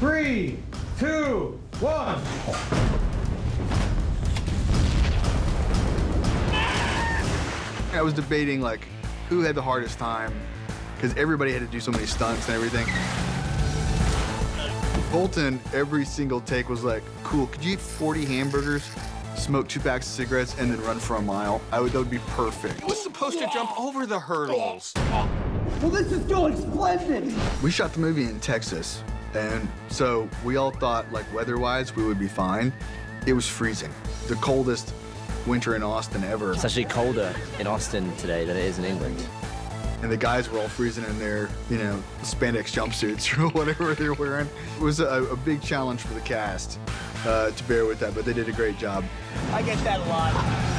Three, two, one. I was debating like who had the hardest time because everybody had to do so many stunts and everything. Colton, every single take was like, cool, could you eat 40 hamburgers, smoke two packs of cigarettes, and then run for a mile? I would, that would be perfect. He was supposed to jump over the hurdles. Well, this is going splendid. We shot the movie in Texas, and so we all thought, like, weather-wise, we would be fine. It was freezing. The coldest winter in Austin ever. It's actually colder in Austin today than it is in England. And the guys were all freezing in their, you know, spandex jumpsuits or whatever they're wearing. It was a, a big challenge for the cast uh, to bear with that, but they did a great job. I get that a lot.